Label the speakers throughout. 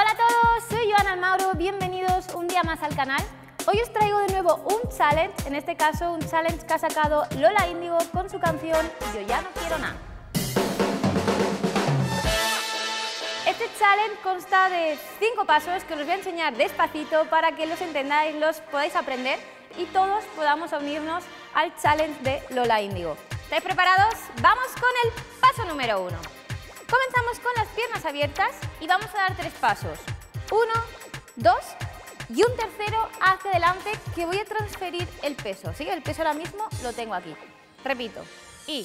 Speaker 1: Hola a todos, soy Joana Almauro, bienvenidos un día más al canal. Hoy os traigo de nuevo un challenge, en este caso un challenge que ha sacado Lola Índigo con su canción Yo ya no quiero nada. Este challenge consta de cinco pasos que os voy a enseñar despacito para que los entendáis, los podáis aprender y todos podamos unirnos al challenge de Lola Índigo. ¿Estáis preparados? Vamos con el paso número uno. Comenzamos con las piernas abiertas y vamos a dar tres pasos. Uno, dos y un tercero hacia adelante que voy a transferir el peso. ¿sí? El peso ahora mismo lo tengo aquí. Repito. Y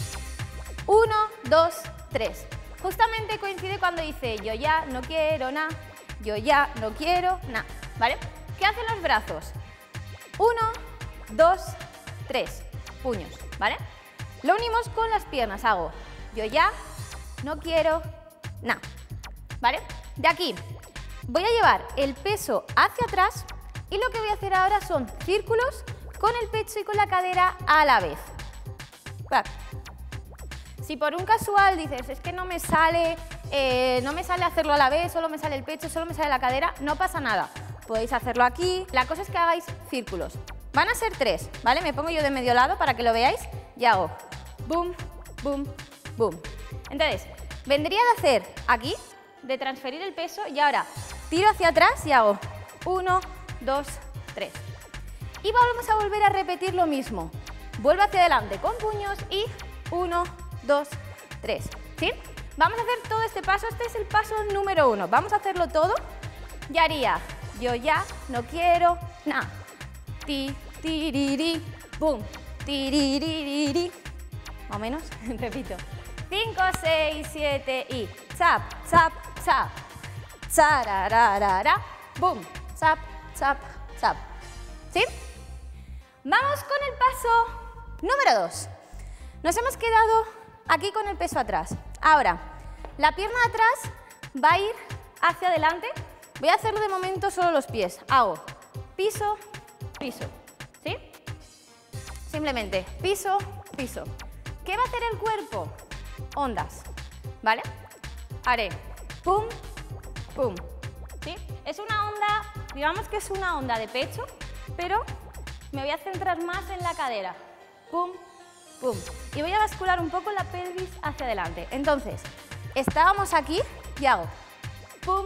Speaker 1: uno, dos, tres. Justamente coincide cuando dice yo ya no quiero nada, yo ya no quiero nada. ¿Vale? ¿Qué hacen los brazos? Uno, dos, tres. Puños. ¿Vale? Lo unimos con las piernas. Hago yo ya no quiero nada. ¿Vale? De aquí voy a llevar el peso hacia atrás y lo que voy a hacer ahora son círculos con el pecho y con la cadera a la vez. Si por un casual dices, es que no me sale, eh, no me sale hacerlo a la vez, solo me sale el pecho, solo me sale la cadera, no pasa nada. Podéis hacerlo aquí. La cosa es que hagáis círculos. Van a ser tres, ¿vale? Me pongo yo de medio lado para que lo veáis y hago boom, boom, boom. Entonces, vendría de hacer aquí, de transferir el peso y ahora tiro hacia atrás y hago 1, 2, 3. Y vamos a volver a repetir lo mismo. Vuelvo hacia adelante con puños y 1, 2, 3. ¿Sí? Vamos a hacer todo este paso. Este es el paso número uno. Vamos a hacerlo todo. Y haría yo ya no quiero nada. Ti, tiriri, boom. Tiririri. Más o menos. Repito. 5, 6, 7 y chap, chap, chap. Charararara. Boom. Chap, chap, chap. ¿Sí? Vamos con el paso número 2. Nos hemos quedado aquí con el peso atrás. Ahora, la pierna atrás va a ir hacia adelante. Voy a hacerlo de momento solo los pies. Hago piso, piso. ¿Sí? Simplemente piso, piso. ¿Qué va a hacer el cuerpo? Ondas. ¿Vale? Haré pum, pum. ¿Sí? Es una onda, digamos que es una onda de pecho, pero me voy a centrar más en la cadera. Pum, pum. Y voy a bascular un poco la pelvis hacia adelante. Entonces, estábamos aquí y hago pum,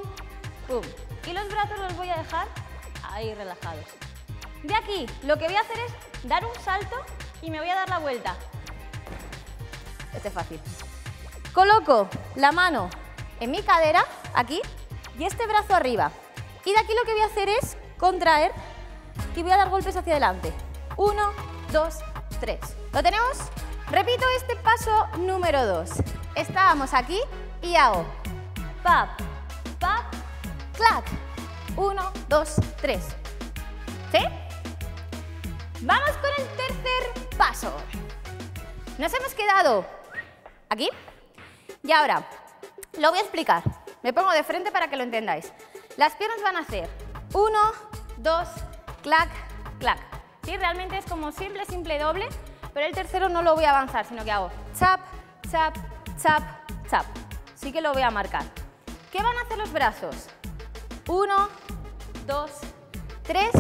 Speaker 1: pum. Y los brazos los voy a dejar ahí relajados. De aquí, lo que voy a hacer es dar un salto y me voy a dar la vuelta. Este es fácil. Coloco la mano en mi cadera, aquí, y este brazo arriba. Y de aquí lo que voy a hacer es contraer y voy a dar golpes hacia adelante. Uno, dos, tres. ¿Lo tenemos? Repito este paso número dos. Estábamos aquí y hago pap, pap, clac. Uno, dos, tres. ¿Sí? Vamos con el tercer paso. Nos hemos quedado aquí y ahora lo voy a explicar. Me pongo de frente para que lo entendáis. Las piernas van a hacer uno, dos, clac, clac. ¿Sí? Realmente es como simple, simple, doble, pero el tercero no lo voy a avanzar, sino que hago chap, chap, chap, chap. Sí que lo voy a marcar. ¿Qué van a hacer los brazos? Uno, dos, tres,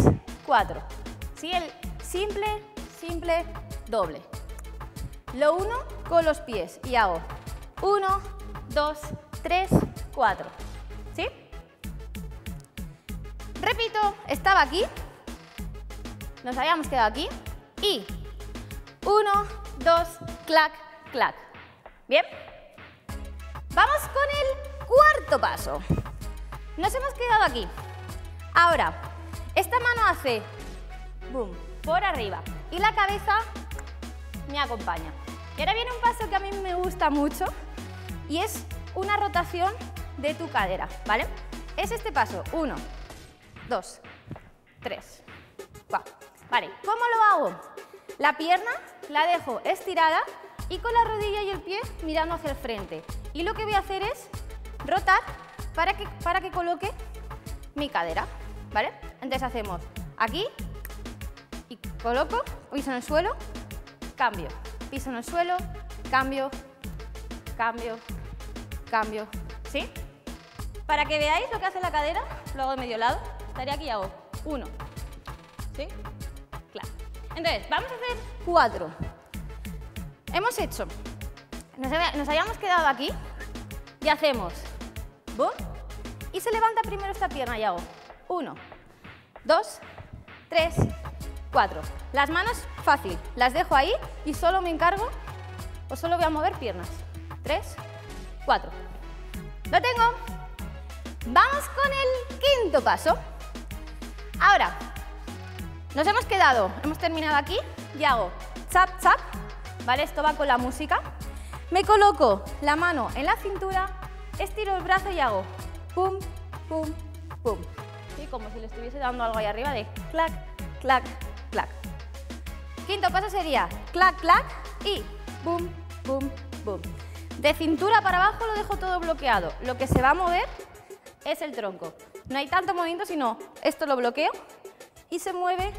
Speaker 1: cuatro. ¿Sí? El simple, simple, doble. Lo uno con los pies y hago uno, dos, tres, cuatro. ¿Sí? Repito, estaba aquí, nos habíamos quedado aquí y uno, dos, clac, clac. ¿Bien? Vamos con el cuarto paso. Nos hemos quedado aquí. Ahora, esta mano hace boom, por arriba y la cabeza me acompaña. Y ahora viene un paso que a mí me gusta mucho y es una rotación de tu cadera, ¿vale? Es este paso, uno, dos, tres, cuatro. Vale, ¿cómo lo hago? La pierna la dejo estirada y con la rodilla y el pie mirando hacia el frente. Y lo que voy a hacer es rotar para que, para que coloque mi cadera, ¿vale? Entonces hacemos aquí y coloco, piso en el suelo, cambio, piso en el suelo, cambio, cambio, cambio, ¿sí? Para que veáis lo que hace la cadera, lo hago de medio lado, estaría aquí y hago uno. ¿Sí? Claro. Entonces, vamos a hacer cuatro. Hemos hecho, nos, habíamos quedado aquí y hacemos boom y se levanta primero esta pierna y hago uno, dos, tres, cuatro. Las manos, fácil, las dejo ahí y solo me encargo o solo voy a mover piernas. Tres, cuatro. Lo tengo. Vamos con el quinto paso. Ahora, nos hemos quedado, hemos terminado aquí y hago chap, chap, ¿vale? Esto va con la música. Me coloco la mano en la cintura, estiro el brazo y hago pum, pum, pum. ¿Sí? Como si le estuviese dando algo ahí arriba de clac, clac, clac. Quinto paso sería clac, clac y pum, pum, pum. De cintura para abajo lo dejo todo bloqueado. Lo que se va a mover es el tronco. No hay tanto movimiento, sino esto lo bloqueo y se mueve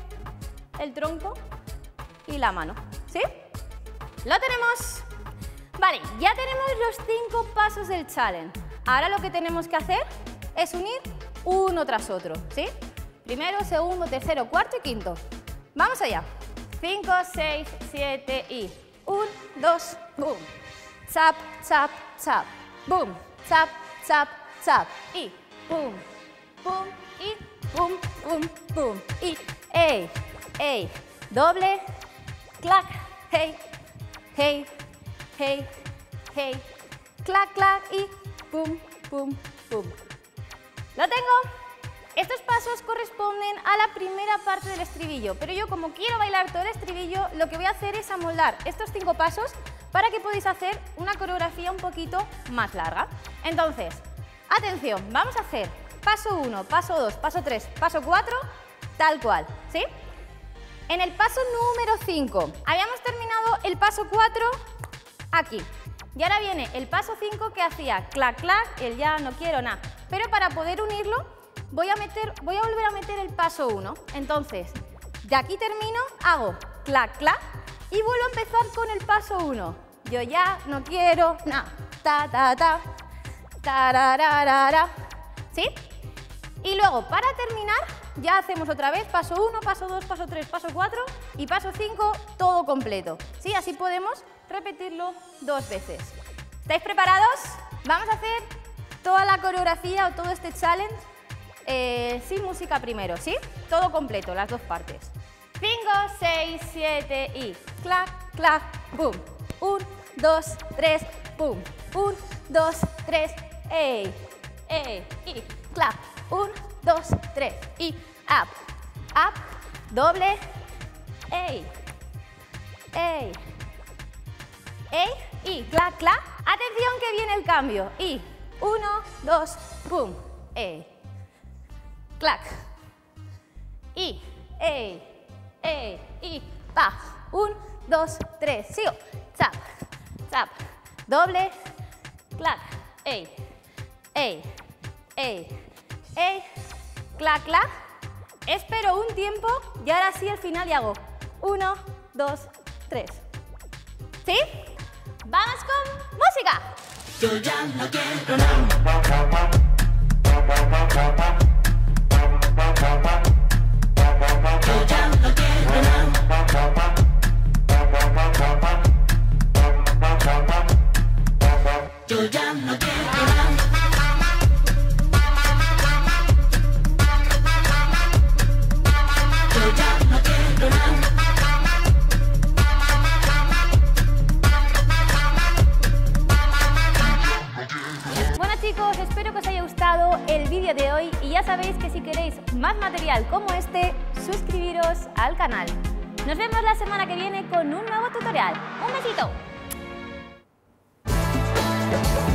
Speaker 1: el tronco y la mano. ¿Sí? Lo tenemos. Vale, ya tenemos los cinco pasos del challenge. Ahora lo que tenemos que hacer es unir uno tras otro. ¿Sí? Primero, segundo, tercero, cuarto y quinto. Vamos allá. 5, 6, 7 y 1, 2, boom. Zap, zap, zap. Boom, zap, zap, zap. Y boom, boom y boom, boom, boom. Y ey, ey. Doble, clac, hey, hey, hey, hey. Clac, clac y boom, boom, boom. ¿Lo tengo? Estos pasos corresponden a la primera parte del estribillo, pero yo como quiero bailar todo el estribillo, lo que voy a hacer es amoldar estos cinco pasos para que podáis hacer una coreografía un poquito más larga. Entonces, atención, vamos a hacer paso 1, paso 2, paso 3, paso 4, tal cual, ¿sí? En el paso número 5, habíamos terminado el paso 4 aquí. Y ahora viene el paso 5 que hacía clac, clac, el ya no quiero nada. Pero para poder unirlo, voy a, meter, voy a volver a meter el paso 1. Entonces, de aquí termino, hago clac, clac, y vuelvo a empezar con el paso 1. Yo ya no quiero nada. Ta, ta, ta. Tarararara. ¿Sí? Y luego, para terminar, ya hacemos otra vez paso 1, paso 2, paso 3, paso 4 y paso 5, todo completo. ¿Sí? Así podemos repetirlo dos veces. ¿Estáis preparados? Vamos a hacer toda la coreografía o todo este challenge eh, sin música primero, ¿sí? Todo completo, las dos partes. 5, 6, 7 y clac, clac, boom. 1, 2, 3, boom. 1, 2, 3, ey, ey, y clap. 1, 2, 3 y up, up, doble, ey, ey, ey y clac, clac. Atención que viene el cambio y 1, 2, boom, ey, clac, y, ey, ey, y, pa. Un, dos, tres, sigo. Zap, zap. Doble, clac, ey, ey, ey, ey, clac, clac. Espero un tiempo y ahora sí al final y hago uno, dos, tres. ¿Sí? ¡Vamos con música! Yo no quiero Bueno chicos, espero que os haya gustado el vídeo de hoy y ya sabéis que si queréis más material como este, suscribiros al canal. Nos vemos la semana que viene con un nuevo tutorial. ¡Un besito! Thank you.